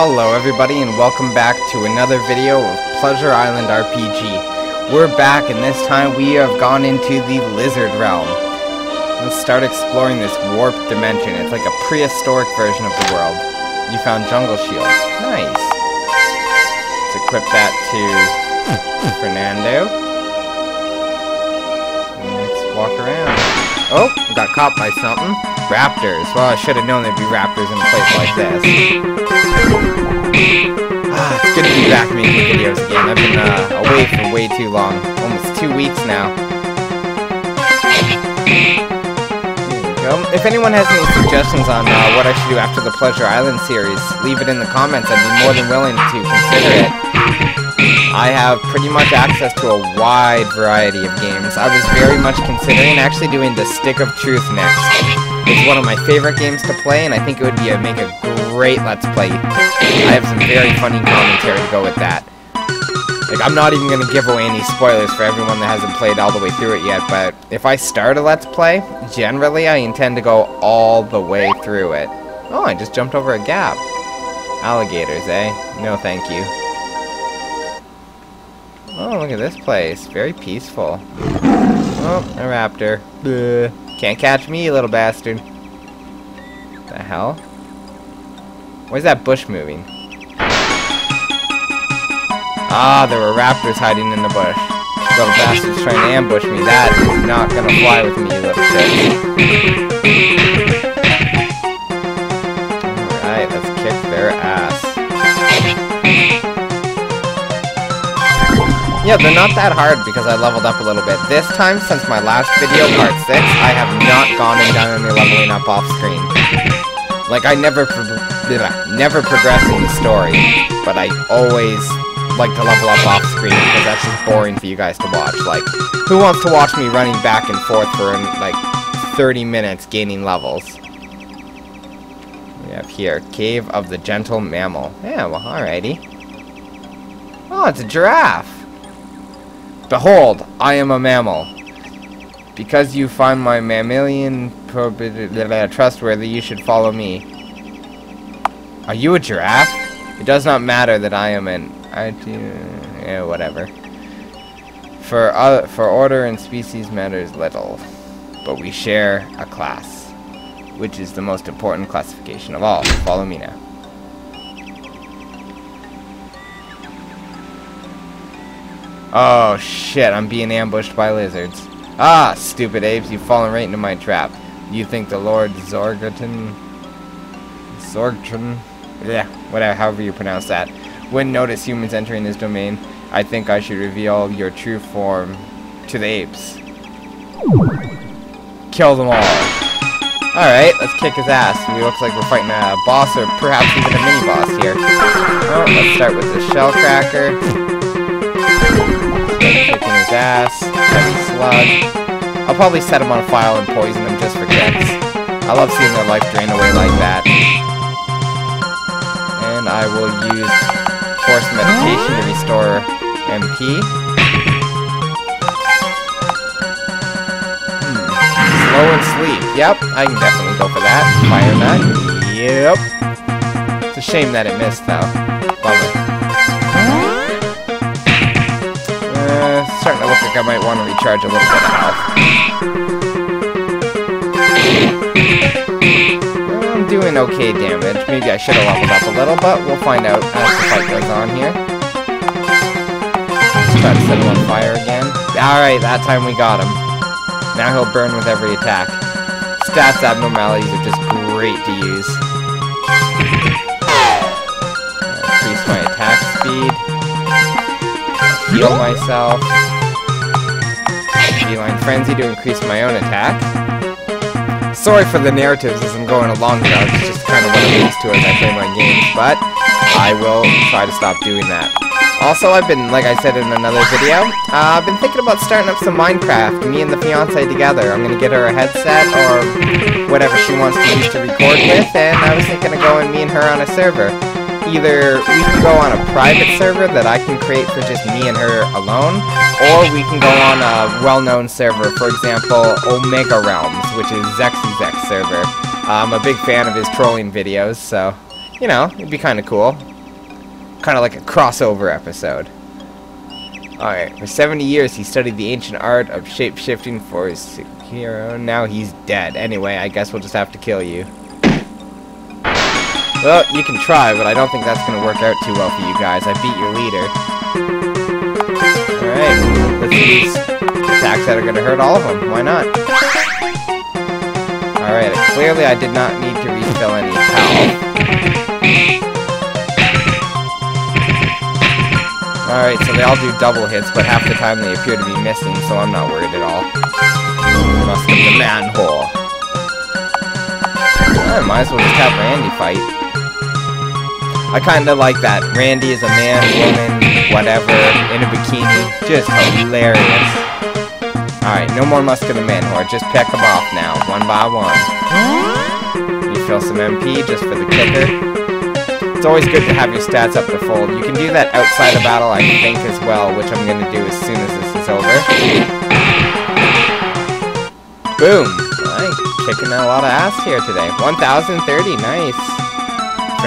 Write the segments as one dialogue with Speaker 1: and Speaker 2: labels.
Speaker 1: Hello everybody and welcome back to another video of Pleasure Island RPG. We're back and this time we have gone into the Lizard Realm. Let's start exploring this warped dimension. It's like a prehistoric version of the world. You found Jungle Shield. Nice. Let's equip that to Fernando. And Let's walk around. Oh, got caught by something. Raptors. Well, I should have known there'd be raptors in a place like this. Again. I've been uh, away for way too long. Almost two weeks now. If anyone has any suggestions on uh, what I should do after the Pleasure Island series, leave it in the comments. I'd be more than willing to consider it. I have pretty much access to a wide variety of games. I was very much considering actually doing the Stick of Truth next. It's one of my favorite games to play, and I think it would be a, make a great Let's Play. I have some very funny commentary to go with that. Like, I'm not even going to give away any spoilers for everyone that hasn't played all the way through it yet, but if I start a Let's Play, generally I intend to go all the way through it. Oh, I just jumped over a gap. Alligators, eh? No thank you. Oh, look at this place. Very peaceful. Oh, a raptor. Bleh. Can't catch me, little bastard. The hell? Where's that bush moving? Ah, there were raptors hiding in the bush. Little bastards trying to ambush me. That is not gonna fly with me, little shit. Alright, let's kick their ass. Yeah, they're not that hard because I leveled up a little bit. This time, since my last video, part 6, I have not gone and done any leveling up off screen. Like, I never, pro never progress in the story, but I always like to level up off screen because that's just boring for you guys to watch. Like, who wants to watch me running back and forth for, like, 30 minutes gaining levels? We have here, Cave of the Gentle Mammal. Yeah, well, alrighty. Oh, it's a giraffe. Behold, I am a mammal. Because you find my mammalian trustworthy, you should follow me. Are you a giraffe? It does not matter that I am an... I do... Yeah, whatever. For, uh, for order and species matters little. But we share a class. Which is the most important classification of all. Follow me now. Oh shit, I'm being ambushed by lizards. Ah, stupid apes, you've fallen right into my trap. You think the Lord Zorgerton... Zorgton? Yeah, whatever, however you pronounce that. Wouldn't notice humans entering this domain. I think I should reveal your true form to the apes. Kill them all. Alright, let's kick his ass. It looks like we're fighting a boss or perhaps even a mini-boss here. Let's start with the shell cracker kicking his ass. Heavy slug. I'll probably set him on fire and poison him just for kicks. I love seeing their life drain away like that. And I will use Force Meditation to restore MP. Hmm. Slow and sleep. Yep, I can definitely go for that. Fire that. Yep. It's a shame that it missed, though. Bummer. starting to look like I might want to recharge a little bit of health. Doing okay damage. Maybe I should have leveled up a little, but we'll find out as the fight goes on here. Try to set him on fire again. Alright, that time we got him. Now he'll burn with every attack. Stats abnormalities are just great to use. Increase my attack speed. Heal myself. Feline Frenzy to increase my own attack. Sorry for the narratives as I'm going along here, it's just kind of what I'm used to as I play my games, but I will try to stop doing that. Also, I've been, like I said in another video, uh, I've been thinking about starting up some Minecraft, me and the fiance together. I'm to get her a headset or whatever she wants to use to record with, and I was thinking of going me and her on a server either we can go on a private server that I can create for just me and her alone, or we can go on a well-known server, for example, Omega Realms, which is ZexyZek's server. I'm a big fan of his trolling videos, so, you know, it'd be kind of cool. Kind of like a crossover episode. Alright, for 70 years he studied the ancient art of shape-shifting for his hero. Now he's dead. Anyway, I guess we'll just have to kill you. Well, you can try, but I don't think that's going to work out too well for you guys. I beat your leader. Alright, let's use attacks that are going to hurt all of them. Why not? Alright, clearly I did not need to refill any health. Alright, so they all do double hits, but half the time they appear to be missing, so I'm not worried at all. Must have the man whore. I might as well just have Randy fight. I kinda like that. Randy is a man, woman, whatever, in a bikini. Just hilarious. Alright, no more muscular man whore. Just pick them off now, one by one. You fill some MP just for the kicker. It's always good to have your stats up to full. You can do that outside of battle, I think, as well, which I'm going to do as soon as this is over. Boom! Alright, kicking a lot of ass here today. 1030, nice.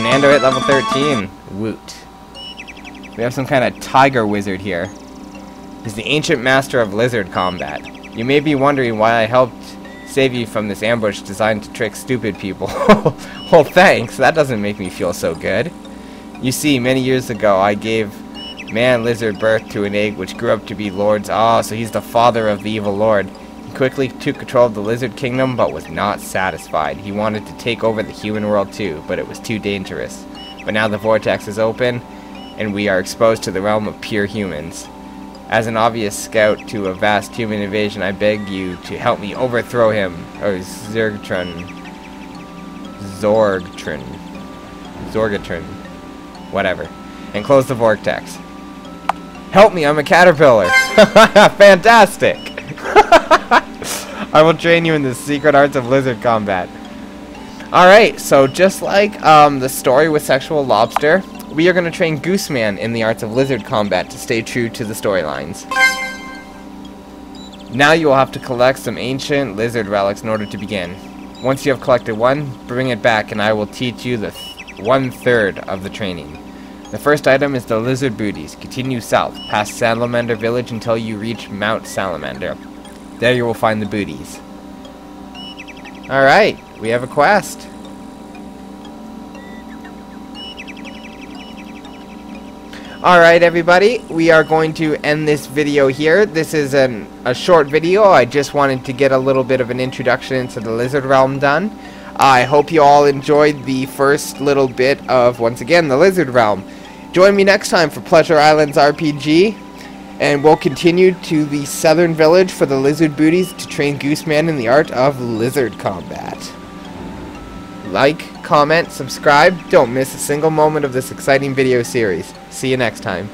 Speaker 1: Fernando at level 13. Woot. We have some kind of tiger wizard here. He's the ancient master of lizard combat. You may be wondering why I helped save you from this ambush designed to trick stupid people. well, thanks. That doesn't make me feel so good. You see, many years ago, I gave man lizard birth to an egg which grew up to be Lord's. Ah, oh, so he's the father of the evil Lord. Quickly took control of the lizard kingdom, but was not satisfied. He wanted to take over the human world too, but it was too dangerous. But now the vortex is open, and we are exposed to the realm of pure humans. As an obvious scout to a vast human invasion, I beg you to help me overthrow him. Oh, Zergtron. Zorgtron. Zorgatron. Whatever. And close the vortex. Help me, I'm a caterpillar. Fantastic. I will train you in the secret arts of lizard combat. Alright, so just like um, the story with Sexualobster, we are going to train Gooseman in the arts of lizard combat to stay true to the storylines. Now you will have to collect some ancient lizard relics in order to begin. Once you have collected one, bring it back and I will teach you the th one-third of the training. The first item is the lizard booties. Continue south, past Salamander Village until you reach Mount Salamander. There you will find the booties. Alright, we have a quest. Alright everybody, we are going to end this video here. This is an, a short video. I just wanted to get a little bit of an introduction into the Lizard Realm done. I hope you all enjoyed the first little bit of, once again, the Lizard Realm. Join me next time for Pleasure Islands RPG, and we'll continue to the Southern Village for the Lizard Booties to train Gooseman in the art of lizard combat. Like, comment, subscribe, don't miss a single moment of this exciting video series. See you next time.